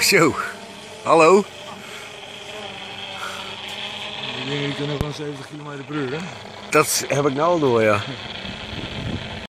Zo. Hallo. Die dingen nog kunnen van 70 km per uur, hè? Dat heb ik nou al door, ja.